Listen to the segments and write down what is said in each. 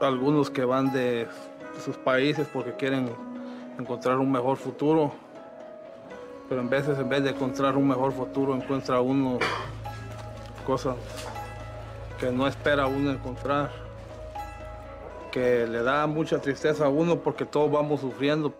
algunos que van de sus países porque quieren encontrar un mejor futuro, pero en veces en vez de encontrar un mejor futuro encuentra uno cosas que no espera uno encontrar, que le da mucha tristeza a uno porque todos vamos sufriendo.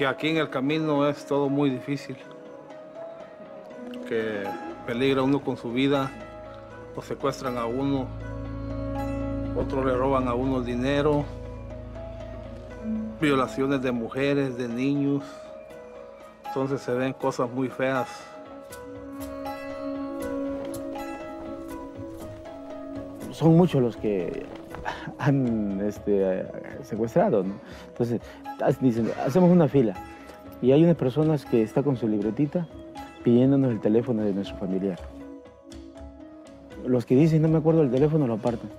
Que aquí en el camino es todo muy difícil, que peligra uno con su vida, o secuestran a uno, otros le roban a uno dinero, violaciones de mujeres, de niños, entonces se ven cosas muy feas. Son muchos los que han este, secuestrado, ¿no? Entonces, dicen, hacemos una fila y hay unas personas que está con su libretita pidiéndonos el teléfono de nuestro familiar. Los que dicen, no me acuerdo del teléfono, lo apartan.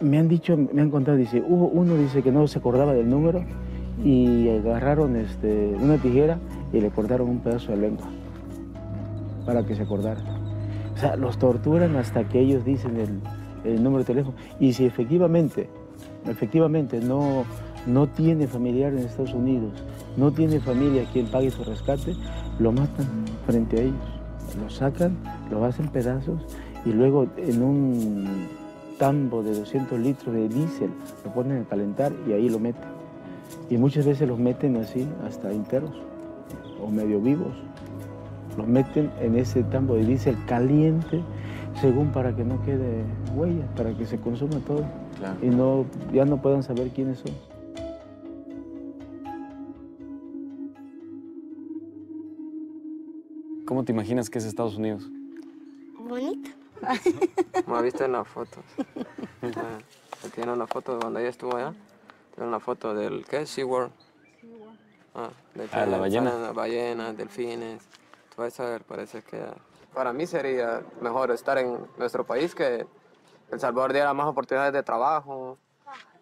Me han dicho, me han contado, dice, hubo uno dice que no se acordaba del número y agarraron este, una tijera y le cortaron un pedazo de lengua para que se acordara. O sea, los torturan hasta que ellos dicen el, el número de teléfono. Y si efectivamente, efectivamente no, no tiene familiar en Estados Unidos, no tiene familia quien pague su rescate, lo matan frente a ellos. Lo sacan, lo hacen pedazos y luego en un tambo de 200 litros de diésel lo ponen a calentar y ahí lo meten. Y muchas veces los meten así, hasta enteros o medio vivos. Los meten en ese tambo de diésel caliente, según para que no quede huella, para que se consuma todo y no, ya no puedan saber quiénes son. ¿Cómo te imaginas que es Estados Unidos? Bonito. Como ha visto en las fotos. Tiene una foto de cuando ella estuvo allá. Tiene una foto del, ¿qué? SeaWorld. Ah, de Ah, la ballena. Las ballenas, delfines. Todo eso parece que... Para mí sería mejor estar en nuestro país que El Salvador diera más oportunidades de trabajo,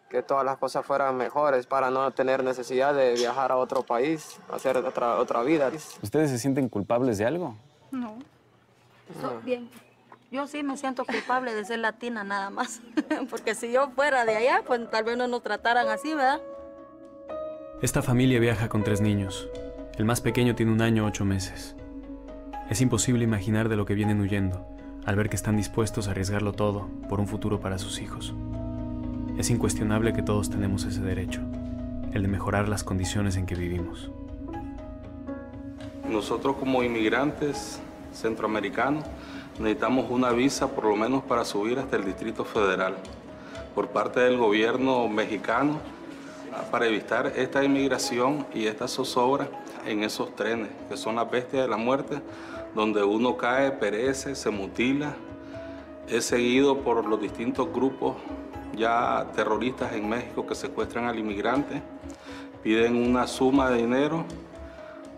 que todas las cosas fueran mejores para no tener necesidad de viajar a otro país, hacer otra, otra vida. ¿Ustedes se sienten culpables de algo? No. So- bien. Yo sí me siento culpable de ser latina nada más. Porque si yo fuera de allá, pues tal vez no nos trataran así, ¿verdad? Esta familia viaja con tres niños. El más pequeño tiene un año ocho meses. Es imposible imaginar de lo que vienen huyendo al ver que están dispuestos a arriesgarlo todo por un futuro para sus hijos. Es incuestionable que todos tenemos ese derecho, el de mejorar las condiciones en que vivimos. Nosotros como inmigrantes centroamericanos necesitamos una visa por lo menos para subir hasta el Distrito Federal por parte del gobierno mexicano para evitar esta inmigración y esta zozobra en esos trenes, que son las bestias de la muerte, donde uno cae, perece, se mutila, es seguido por los distintos grupos ya terroristas en México que secuestran al inmigrante, piden una suma de dinero,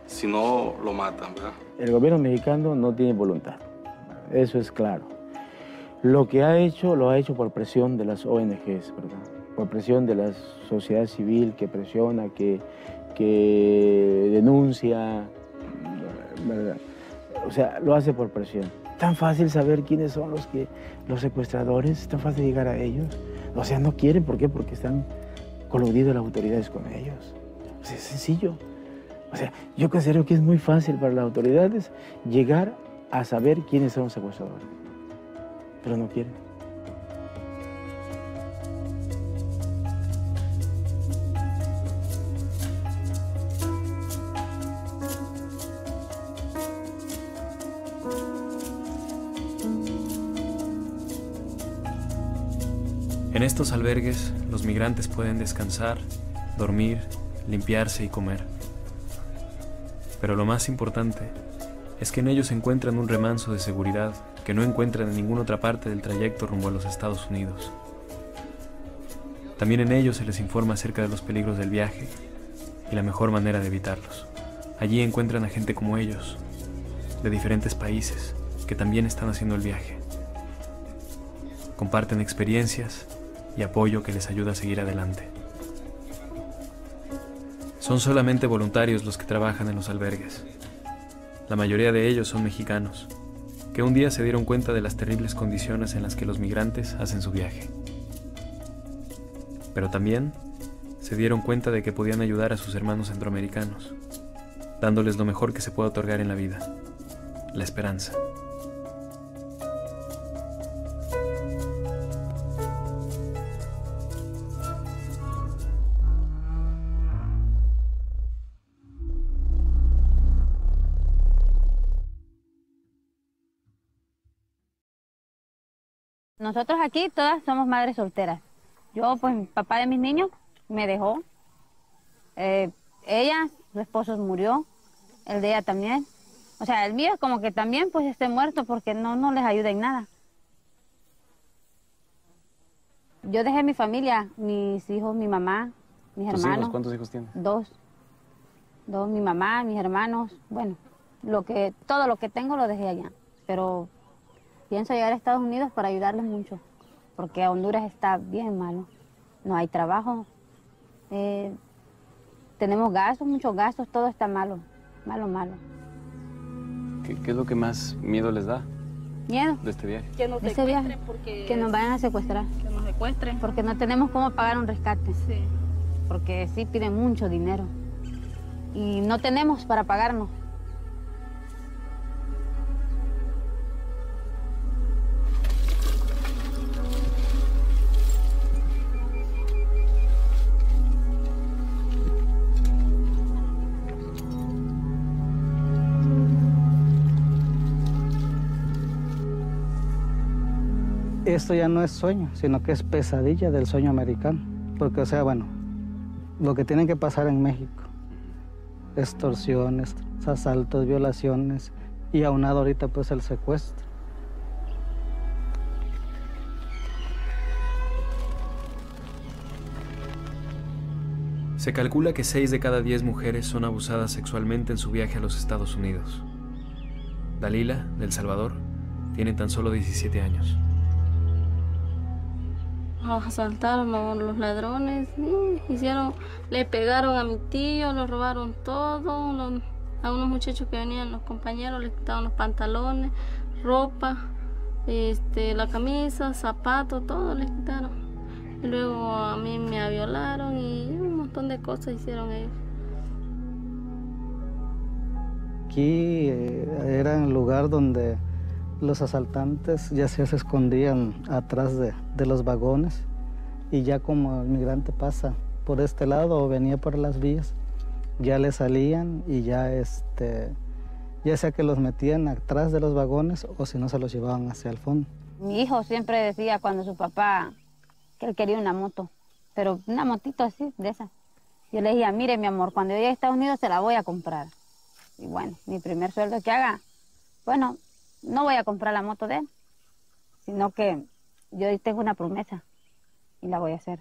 si no lo matan, ¿verdad? El gobierno mexicano no tiene voluntad, eso es claro. Lo que ha hecho, lo ha hecho por presión de las ONGs, ¿verdad? Por presión de la sociedad civil que presiona, que, que denuncia. O sea, lo hace por presión. Tan fácil saber quiénes son los, que, los secuestradores, tan fácil llegar a ellos. O sea, no quieren, ¿por qué? Porque están coludidas las autoridades con ellos. O sea, es sencillo. O sea, yo considero que es muy fácil para las autoridades llegar a saber quiénes son los secuestradores. Pero no quieren. Estos albergues, los migrantes pueden descansar, dormir, limpiarse y comer. Pero lo más importante es que en ellos encuentran un remanso de seguridad que no encuentran en ninguna otra parte del trayecto rumbo a los Estados Unidos. También en ellos se les informa acerca de los peligros del viaje y la mejor manera de evitarlos. Allí encuentran a gente como ellos, de diferentes países que también están haciendo el viaje. Comparten experiencias y apoyo que les ayuda a seguir adelante. Son solamente voluntarios los que trabajan en los albergues. La mayoría de ellos son mexicanos, que un día se dieron cuenta de las terribles condiciones en las que los migrantes hacen su viaje. Pero también se dieron cuenta de que podían ayudar a sus hermanos centroamericanos, dándoles lo mejor que se puede otorgar en la vida, la esperanza. Nosotros aquí todas somos madres solteras. Yo, pues, papá de mis niños me dejó. Eh, ella, su esposo murió, el de ella también. O sea, el mío como que también pues esté muerto porque no, no les ayuda en nada. Yo dejé mi familia, mis hijos, mi mamá, mis hermanos. ¿Cuántos hijos tienes? Dos. Dos, mi mamá, mis hermanos. Bueno, lo que, todo lo que tengo lo dejé allá. Pero pienso llegar a Estados Unidos para ayudarles mucho, porque Honduras está bien malo. No hay trabajo, eh, tenemos gastos, muchos gastos, todo está malo, malo, malo. ¿Qué, es lo que más miedo les da? Miedo. De este viaje. Que nos secuestren porque... Que nos vayan a secuestrar. Que nos secuestren. Porque no tenemos cómo pagar un rescate. Sí. Porque sí piden mucho dinero. Y no tenemos para pagarnos. Esto ya no es sueño, sino que es pesadilla del sueño americano. Porque, o sea, bueno, lo que tienen que pasar en México, extorsiones, asaltos, violaciones y aunado ahorita pues el secuestro. Se calcula que 6 de cada 10 mujeres son abusadas sexualmente en su viaje a los Estados Unidos. Dalila, del Salvador, tiene tan solo 17 años asaltaron los ladrones, hicieron, le pegaron a mi tío, lo robaron todo, a unos muchachos que venían los compañeros les quitaron los pantalones, ropa, este, la camisa, zapatos, todo les quitaron. Y luego a mí me violaron y un montón de cosas hicieron ellos. Aquí eh, era el lugar donde los asaltantes ya se escondían atrás de, los vagones y ya como el migrante pasa por este lado o venía por las vías, ya le salían y ya este, ya sea que los metían atrás de los vagones o si no se los llevaban hacia el fondo. Mi hijo siempre decía cuando su papá que él quería una moto, pero una motito así, de esa. Yo le decía, mire mi amor, cuando yo llegue a Estados Unidos se la voy a comprar. Y bueno, mi primer sueldo que haga, bueno, no voy a comprar la moto de él, sino que yo tengo una promesa y la voy a hacer.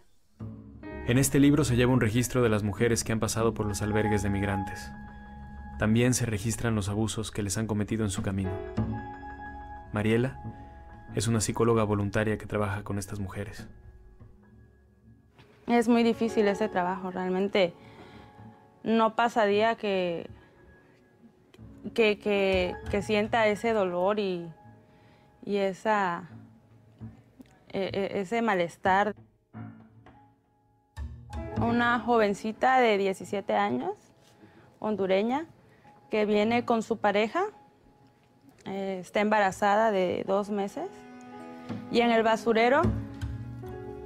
En este libro se lleva un registro de las mujeres que han pasado por los albergues de migrantes. También se registran los abusos que les han cometido en su camino. Mariela es una psicóloga voluntaria que trabaja con estas mujeres. Es muy difícil ese trabajo, realmente no pasa día que, que, sienta ese dolor y, esa, e, e, ese malestar. Una jovencita de 17 años, hondureña, que viene con su pareja, eh, está embarazada de dos meses, y en el basurero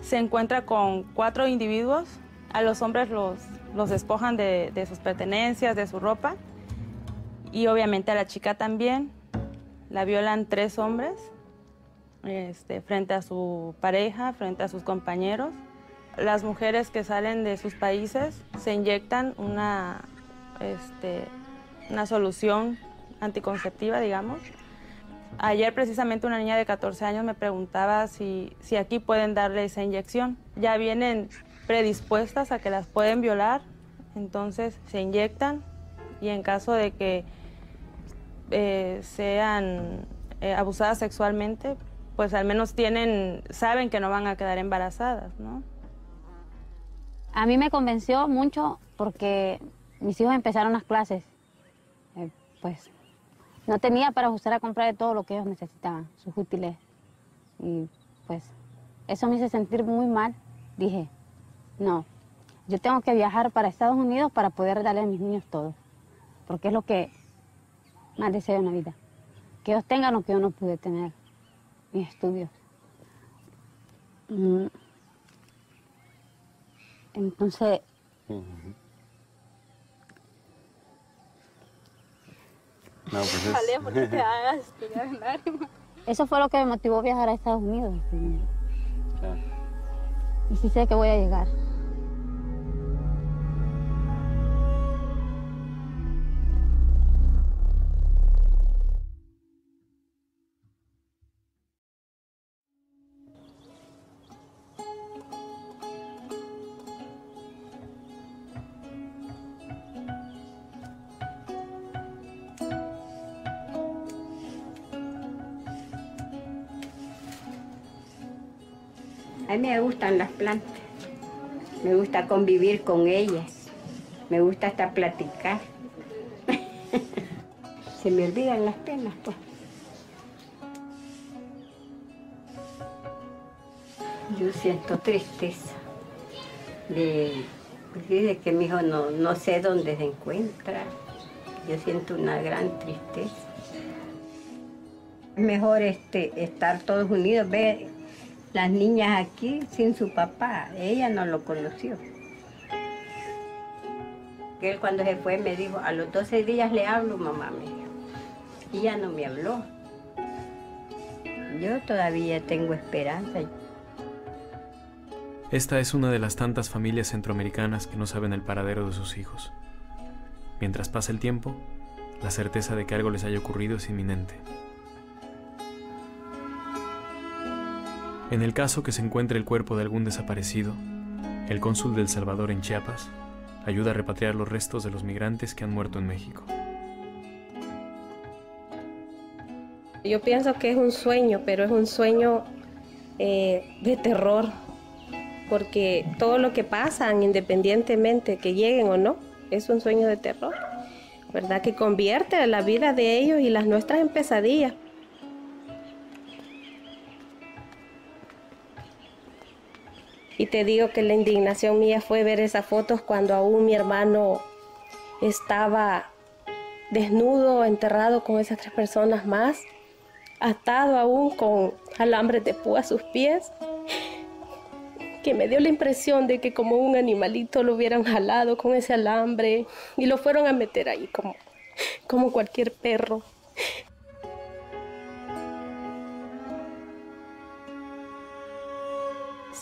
se encuentra con cuatro individuos. A los hombres los, los despojan de, de sus pertenencias, de su ropa, y obviamente a la chica también. La violan tres hombres este, frente a su pareja, frente a sus compañeros. Las mujeres que salen de sus países se inyectan una, este, una solución anticonceptiva, digamos. Ayer precisamente una niña de 14 años me preguntaba si, si aquí pueden darle esa inyección. Ya vienen predispuestas a que las pueden violar, entonces se inyectan y en caso de que eh, sean eh, abusadas sexualmente, pues al menos tienen, saben que no van a quedar embarazadas, ¿no? A mí me convenció mucho porque mis hijos empezaron las clases. Eh, pues no tenía para ajustar a comprar todo lo que ellos necesitaban, sus útiles. Y pues eso me hizo sentir muy mal. Dije, no, yo tengo que viajar para Estados Unidos para poder darle a mis niños todo. Porque es lo que más deseo en la vida. Que ellos tengan lo que yo no pude tener, mis estudios. Mm. Entonces, No, pues es- Vale, porque te hagas tirar lágrimas. eso fue lo que me motivó a viajar a Estados Unidos. Claro. Y sí sé que voy a llegar. A mí me gustan las plantas. Me gusta convivir con ellas. Me gusta hasta platicar. Se me olvidan las penas, pues. Yo siento tristeza de, que mi hijo no, no sé dónde se encuentra. Yo siento una gran tristeza. Es mejor este, estar todos unidos, ver las niñas aquí sin su papá. Ella no lo conoció. Él cuando se fue me dijo, a los 12 días le hablo, mamá, me dijo. Y ya no me habló. Yo todavía tengo esperanza. Esta es una de las tantas familias centroamericanas que no saben el paradero de sus hijos. Mientras pasa el tiempo, la certeza de que algo les haya ocurrido es inminente. En el caso que se encuentre el cuerpo de algún desaparecido, el cónsul del Salvador en Chiapas ayuda a repatriar los restos de los migrantes que han muerto en México. Yo pienso que es un sueño, pero es un sueño eh, de terror, porque todo lo que pasan, independientemente que lleguen o no, es un sueño de terror, ¿verdad? Que convierte la vida de ellos y las nuestras en pesadillas. Y te digo que la indignación mía fue ver esas fotos cuando aún mi hermano estaba desnudo, enterrado con esas tres personas más, atado aún con alambres de púa a sus pies, que me dio la impresión de que como un animalito lo hubieran jalado con ese alambre y lo fueron a meter ahí como, como cualquier perro.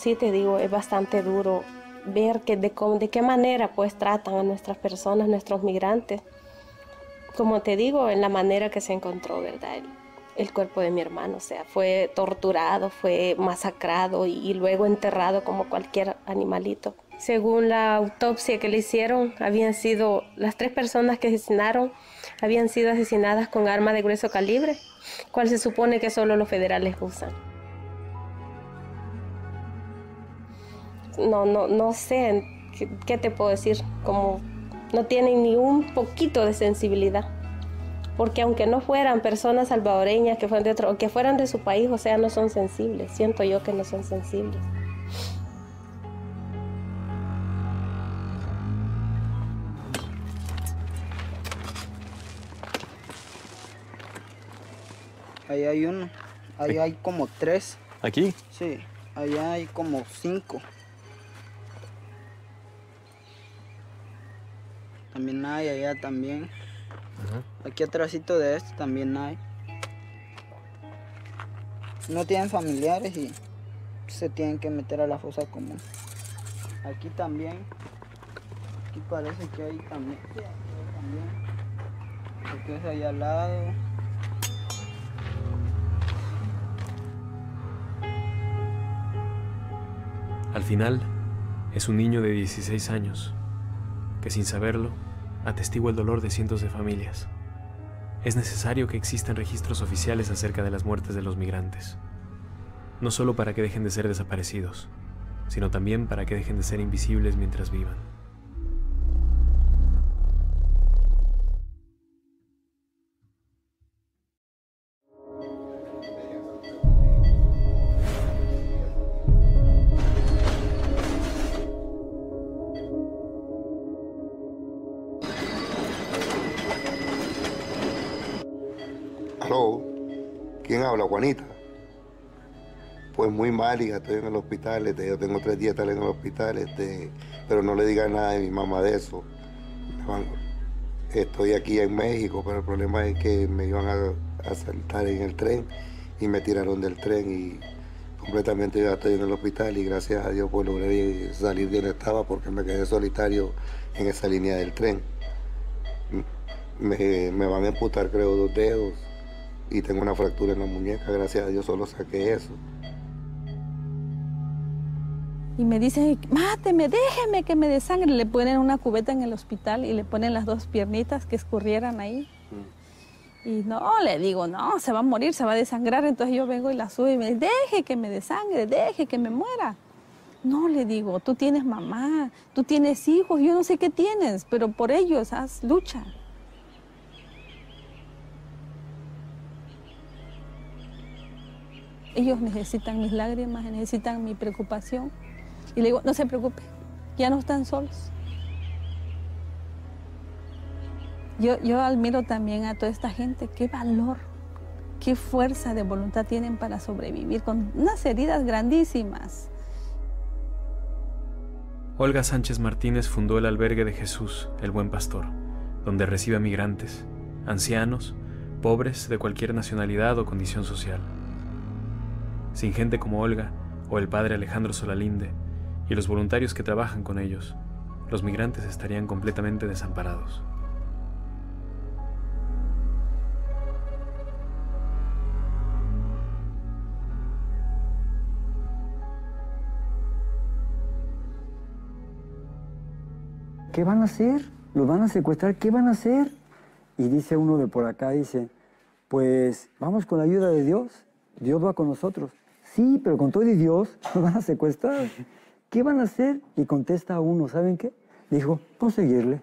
Sí te digo, es bastante duro ver que de, de qué manera pues tratan a nuestras personas, nuestros migrantes. Como te digo, en la manera que se encontró, ¿verdad? El, cuerpo de mi hermano, o sea, fue torturado, fue masacrado y, luego enterrado como cualquier animalito. Según la autopsia que le hicieron, habían sido, las tres personas que asesinaron habían sido asesinadas con arma de grueso calibre, cual se supone que solo los federales usan. No, no, no sé qué, qué te puedo decir, como no tienen ni un poquito de sensibilidad. Porque aunque no fueran personas salvadoreñas que fueran de otro, o que fueran de su país, o sea, no son sensibles. Siento yo que no son sensibles. Ahí hay uno. Ahí hay como tres. ¿Aquí? Sí, allá hay como cinco. También hay, allá también. Aquí atrásito de este también hay. No tienen familiares y se tienen que meter a la fosa común. Aquí también. Aquí parece que hay también. Aquí es allá al lado. Al final, es un niño de 16 años, que sin saberlo, atestigua el dolor de cientos de familias. es necesario que existan registros oficiales acerca de las muertes de los migrantes, no solo para que dejen de ser desaparecidos, sino también para que dejen de ser invisibles mientras vivan. ¿Quién habla? Juanita. Pues muy mal, hija, estoy en el hospital, este, yo tengo tres días estar en el hospital, este, pero no le diga nada a mi mamá de eso. Estoy aquí en México, pero el problema es que me iban a, a sentar en el tren y me tiraron del tren y completamente ya estoy en el hospital y gracias a Dios pues logré salir de donde estaba porque me quedé solitario en esa línea del tren. Me, me van a amputar creo dos dedos y tengo una fractura en la muñeca, gracias a Dios solo saqué eso. Y me dicen, máteme, déjeme que me desangre. Le ponen una cubeta en el hospital y le ponen las dos piernitas que escurrieran ahí. Y no, le digo, no, se va a morir, se va a desangrar. Entonces yo vengo y la subo y me dice, deje que me desangre, deje que me muera. No, le digo, tú tienes mamá, tú tienes hijos, yo no sé qué tienes, pero por ellos haz lucha. Ellos necesitan mis lágrimas, necesitan mi preocupación. Y le digo, no se preocupe, ya no están solos. Yo, yo admiro también a toda esta gente, qué valor, qué fuerza de voluntad tienen para sobrevivir con unas heridas grandísimas. Olga Sánchez Martínez fundó el albergue de Jesús, el Buen Pastor, donde recibe a migrantes, ancianos, pobres de cualquier nacionalidad o condición social. Sin gente como Olga o el padre Alejandro Solalinde y los voluntarios que trabajan con ellos, los migrantes estarían completamente desamparados. ¿Qué van a hacer? ¿Los van a secuestrar? ¿Qué van a hacer? Y dice uno de por acá, dice, pues vamos con la ayuda de Dios, Dios va con nosotros. Sí, pero con todo y Dios nos van a secuestrar. ¿Qué van a hacer? Y contesta uno, ¿saben qué? Dijo, pues seguirle.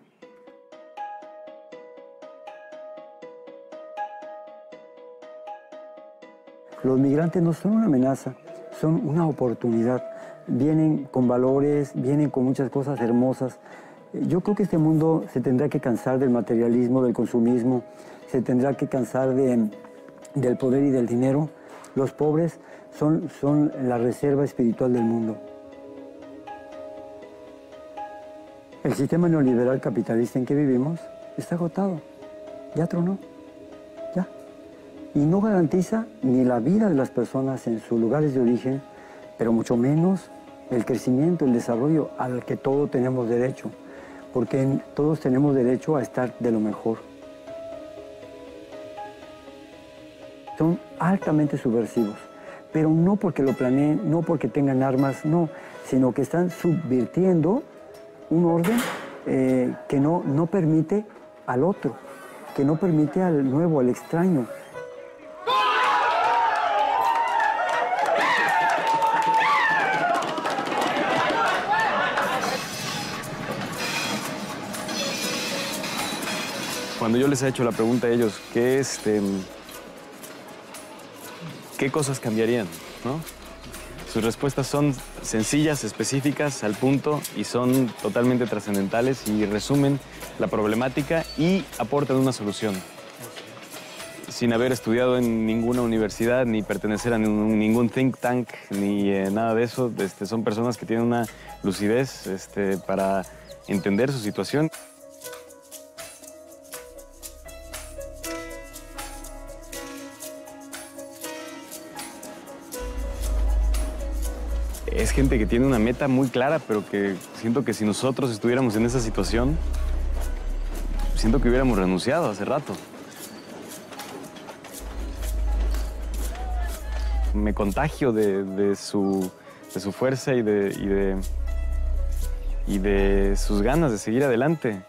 Los migrantes no son una amenaza, son una oportunidad. Vienen con valores, vienen con muchas cosas hermosas. Yo creo que este mundo se tendrá que cansar del materialismo, del consumismo, se tendrá que cansar de- del poder y del dinero. Los pobres son, son la reserva espiritual del mundo. El sistema neoliberal capitalista en que vivimos está agotado, ya tronó, ya. Y no garantiza ni la vida de las personas en sus lugares de origen, pero mucho menos el crecimiento, el desarrollo al que todos tenemos derecho, porque todos tenemos derecho a estar de lo mejor. Son altamente subversivos, pero no porque lo planeen, no porque tengan armas, no, sino que están subvirtiendo un orden eh, que no, no permite al otro, que no permite al nuevo, al extraño. Cuando yo les he hecho la pregunta a ellos, ¿qué, este, ¿qué cosas cambiarían? ¿no? Sus respuestas son sencillas, específicas, al punto y son totalmente trascendentales y resumen la problemática y aportan una solución. Sin haber estudiado en ninguna universidad, ni pertenecer a ningún, think tank, ni eh, nada de eso, este, son personas que tienen una lucidez este, para entender su situación. Es gente que tiene una meta muy clara, pero que siento que si nosotros estuviéramos en esa situación, siento que hubiéramos renunciado hace rato. Me contagio de, su fuerza y de, y, de, y de sus ganas de seguir adelante.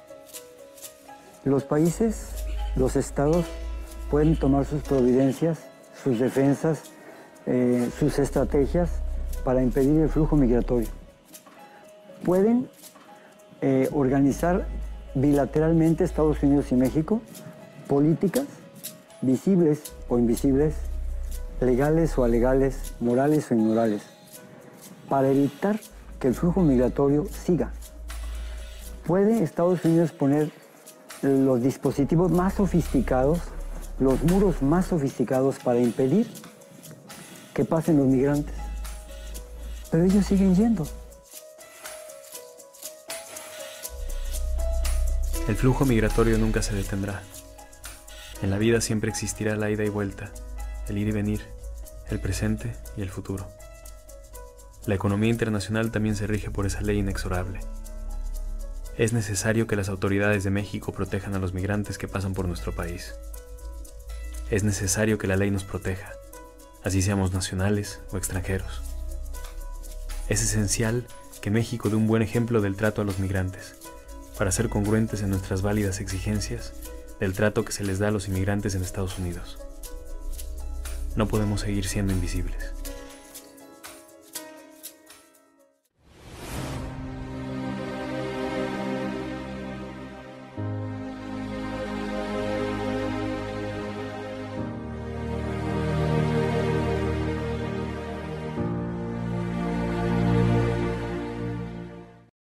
Los países, los estados pueden tomar sus providencias, sus defensas, eh, sus estrategias para impedir el flujo migratorio. Pueden eh, organizar bilateralmente Estados Unidos y México políticas visibles o invisibles, legales o alegales, morales o inmorales, para evitar que el flujo migratorio siga. Puede Estados Unidos poner los dispositivos más sofisticados, los muros más sofisticados para impedir que pasen los migrantes. Pero ellos siguen yendo. El flujo migratorio nunca se detendrá. En la vida siempre existirá la ida y vuelta, el ir y venir, el presente y el futuro. La economía internacional también se rige por esa ley inexorable. Es necesario que las autoridades de México protejan a los migrantes que pasan por nuestro país. Es necesario que la ley nos proteja, así seamos nacionales o extranjeros. Es esencial que México dé un buen ejemplo del trato a los migrantes, para ser congruentes en nuestras válidas exigencias del trato que se les da a los inmigrantes en Estados Unidos. No podemos seguir siendo invisibles.